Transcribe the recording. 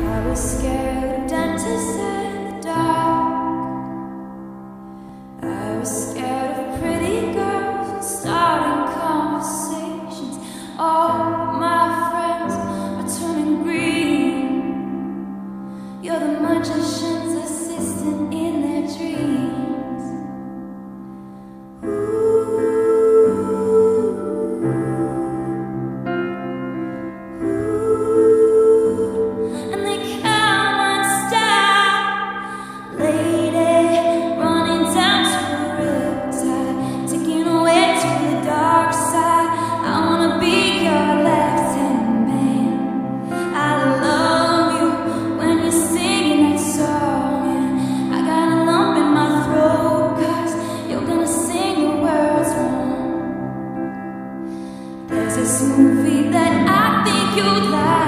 I was scared. this movie that I think you'd like.